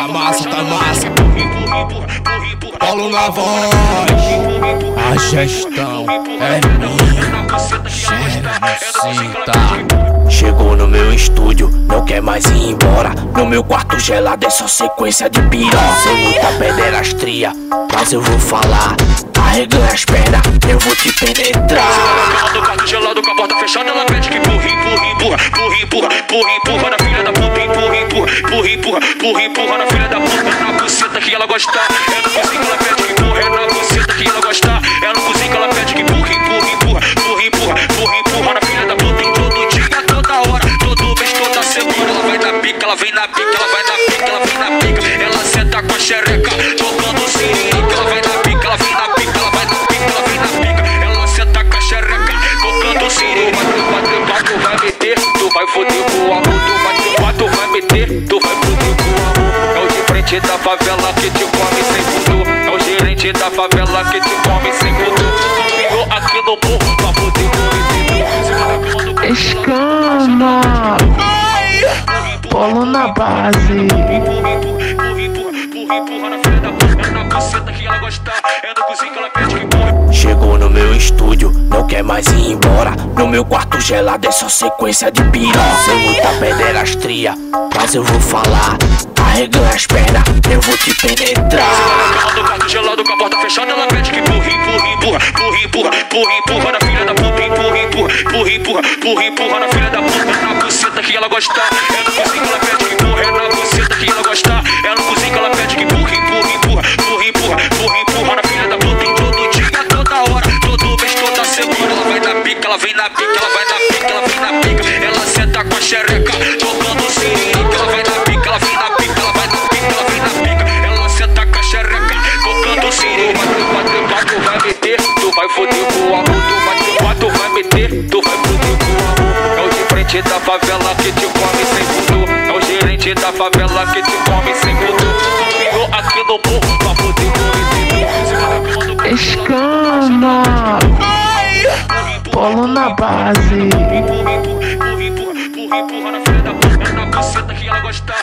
Tá massa, tá massa. Paulo na voz. A gestão é minha. Genocida. Chegou no meu estúdio, não quer mais ir embora. No meu quarto gelado é só sequência de piroca. Sem muita pederastria, mas eu vou falar. Arregando as pernas, eu vou te penetrar. do quarto gelado com a porta fechada, ela pede que empurra, empurra, empurra, empurra, empurra, empurra, empurra na filha da empurra, empurra, empurra, empurra, na filha da puta, na buceta que ela gosta. É no cozinho que ela pede que empurra, é na buceta que ela gosta. É no cozinho que ela pede que empurra, empurra, empurra, empurra, empurra, empurra, empurra na filha da puta, em todo dia, toda hora, todo mês, toda semana. Ela vai na pica, ela vem na pica, ela vai na pica, ela vem na pica. Ela senta com a xereca, tocando siririca, ela vai na É o de frente da favela que te come sem pudor. É o gerente da favela que te come sem criou aqui no morro pra poder. Escama. Polo na base. Empurra, na filha da puta, é na buceta que ela gosta. É no cozinho que ela pede que. Chegou no meu estúdio, não quer mais ir embora. No meu quarto gelado é só sequência de piroca. Sem muita pederastria, mas eu vou falar. Arregando as pernas, eu vou te penetrar. Ela do quarto gelado com a porta fechada, ela pede que empurra, empurra, empurra, empurra, empurra, empurra, na filha da puta, empurra, empurra, empurra, empurra, empurra, empurra na filha da puta, na buceta que ela gosta. É no cozinho que ela pede que empurra, é na buceta que ela gosta. Ela vem na pica, ela vai na pica, ela vem na pica. Ela senta com a xereca, tocando siririca. Ela vai na pica, ela vem na pica, ela vai na pica, ela vem na pica. Ela senta com a xereca, tocando siririca. Vai tu vai meter, tu vai foder com o amor. Tu vai trepar, tu vai meter, tu vai foder com o amor. É o de frente da favela que te come sem pudor. É o gerente da favela que te come sem na base. Empurra, empurra, empurra, empurra, empurra na filha da puta, é na buceta que ela gosta.